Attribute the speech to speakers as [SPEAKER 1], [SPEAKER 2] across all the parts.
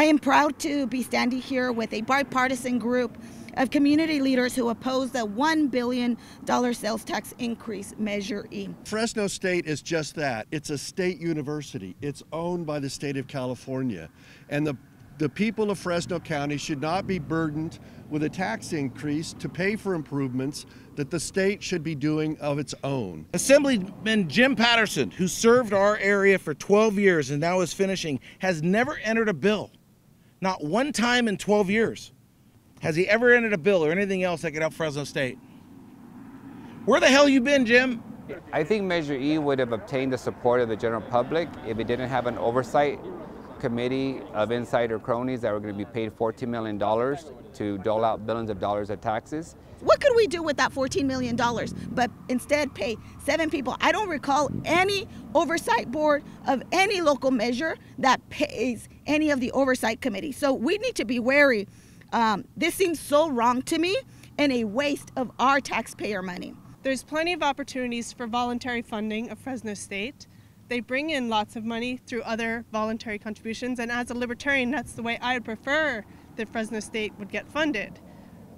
[SPEAKER 1] I am proud to be standing here with a bipartisan group of community leaders who oppose the $1 billion sales tax increase, Measure E.
[SPEAKER 2] Fresno State is just that. It's a state university. It's owned by the state of California. And the, the people of Fresno County should not be burdened with a tax increase to pay for improvements that the state should be doing of its own.
[SPEAKER 3] Assemblyman Jim Patterson, who served our area for 12 years and now is finishing, has never entered a bill not one time in 12 years has he ever entered a bill or anything else that could help Fresno State. Where the hell you been, Jim?
[SPEAKER 4] I think Measure E would have obtained the support of the general public if it didn't have an oversight committee of insider cronies that were going to be paid $14 million to dole out billions of dollars of taxes.
[SPEAKER 1] What could we do with that $14 million but instead pay seven people? I don't recall any oversight board of any local measure that pays any of the oversight committee. So we need to be wary. Um, this seems so wrong to me and a waste of our taxpayer money.
[SPEAKER 5] There's plenty of opportunities for voluntary funding of Fresno State. They bring in lots of money through other voluntary contributions, and as a libertarian, that's the way I would prefer that Fresno State would get funded.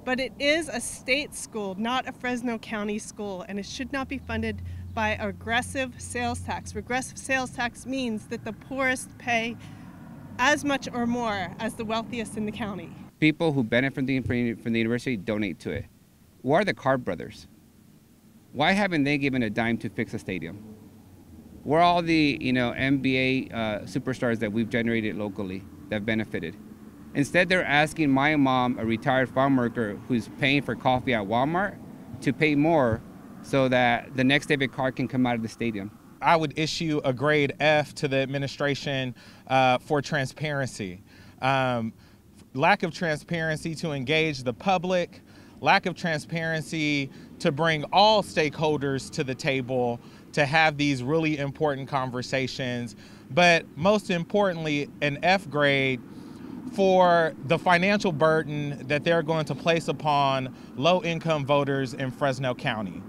[SPEAKER 5] But it is a state school, not a Fresno County school, and it should not be funded by aggressive sales tax. Regressive sales tax means that the poorest pay as much or more as the wealthiest in the county.
[SPEAKER 6] People who benefit from the, from the university donate to it. Who are the Carr brothers? Why haven't they given a dime to fix a stadium? Where are all the you know NBA uh, superstars that we've generated locally that benefited? Instead, they're asking my mom, a retired farm worker who's paying for coffee at Walmart, to pay more so that the next David Carr can come out of the stadium.
[SPEAKER 7] I would issue a grade F to the administration uh, for transparency. Um, lack of transparency to engage the public, lack of transparency to bring all stakeholders to the table to have these really important conversations, but most importantly, an F grade for the financial burden that they're going to place upon low income voters in Fresno County.